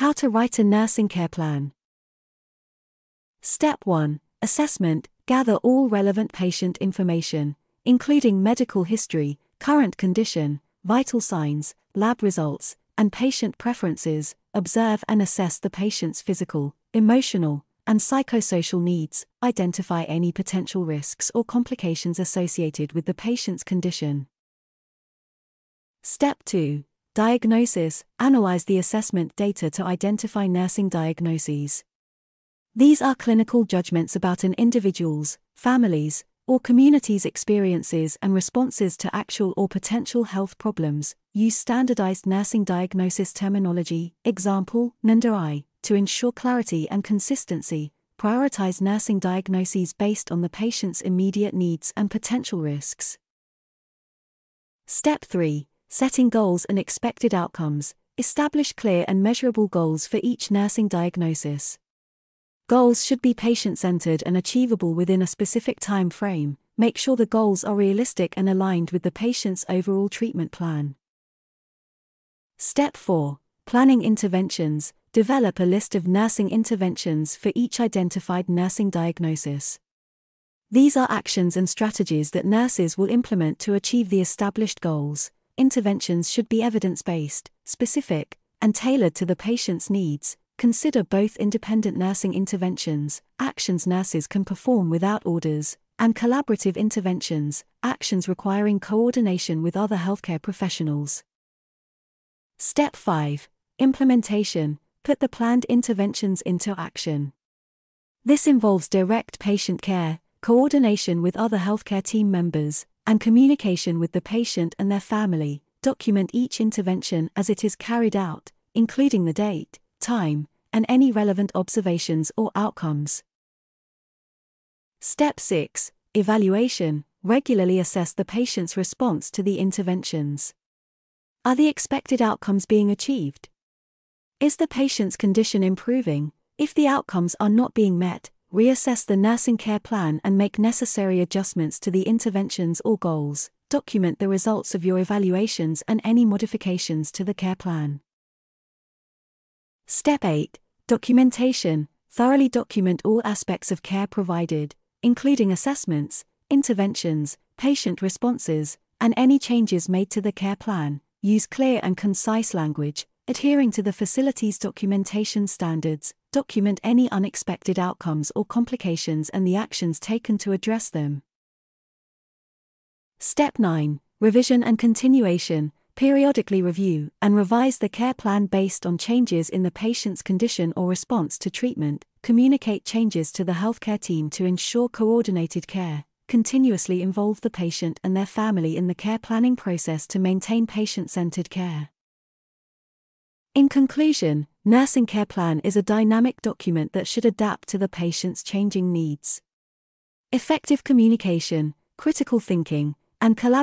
How to write a nursing care plan. Step 1 Assessment Gather all relevant patient information, including medical history, current condition, vital signs, lab results, and patient preferences. Observe and assess the patient's physical, emotional, and psychosocial needs. Identify any potential risks or complications associated with the patient's condition. Step 2 Diagnosis Analyze the assessment data to identify nursing diagnoses. These are clinical judgments about an individual's, family's, or community's experiences and responses to actual or potential health problems. Use standardized nursing diagnosis terminology, example, NANDA-I, to ensure clarity and consistency. Prioritize nursing diagnoses based on the patient's immediate needs and potential risks. Step 3 Setting goals and expected outcomes. Establish clear and measurable goals for each nursing diagnosis. Goals should be patient centered and achievable within a specific time frame. Make sure the goals are realistic and aligned with the patient's overall treatment plan. Step 4 Planning interventions. Develop a list of nursing interventions for each identified nursing diagnosis. These are actions and strategies that nurses will implement to achieve the established goals. Interventions should be evidence based, specific, and tailored to the patient's needs, Consider both independent nursing interventions, actions nurses can perform without orders, and collaborative interventions, actions requiring coordination with other healthcare professionals. Step 5 Implementation Put the planned interventions into action. This involves direct patient care, coordination with other healthcare team members, and communication with the patient and their family. Document each intervention as it is carried out, including the date, time, and any relevant observations or outcomes. Step 6 Evaluation Regularly assess the patient's response to the interventions. Are the expected outcomes being achieved? Is the patient's condition improving? If the outcomes are not being met, reassess the nursing care plan and make necessary adjustments to the interventions or goals. Document the results of your evaluations and any modifications to the care plan. Step 8 Documentation Thoroughly document all aspects of care provided, including assessments, interventions, patient responses, and any changes made to the care plan. Use clear and concise language, adhering to the facility's documentation standards. Document any unexpected outcomes or complications and the actions taken to address them. Step 9 Revision and continuation periodically review and revise the care plan based on changes in the patient's condition or response to treatment, communicate changes to the healthcare team to ensure coordinated care, continuously involve the patient and their family in the care planning process to maintain patient centered care. In conclusion, Nursing Care Plan is a dynamic document that should adapt to the patient's changing needs. Effective communication, critical thinking, and collaboration